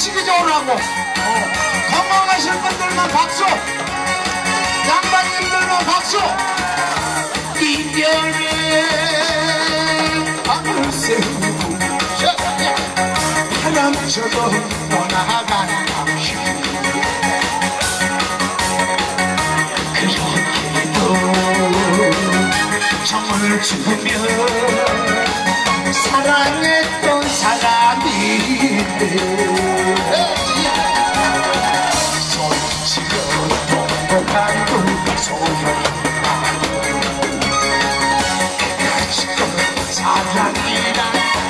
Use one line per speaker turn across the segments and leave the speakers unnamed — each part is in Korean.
의식이 좋으라고. 어. 건강하실 분들만 박수. 양반님들만 박수. 이별의 밤을 새우고 바람처럼 떠나간 당신 그렇게도 정을 주며 사랑했던 사람이 손 Argentina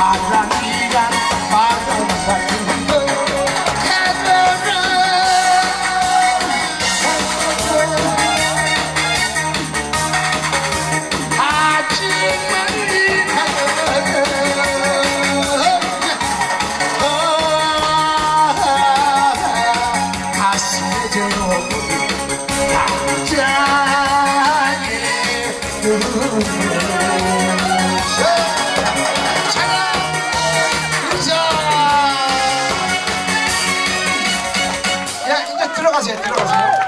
Atlántica, 들어가세요, 들어가세요.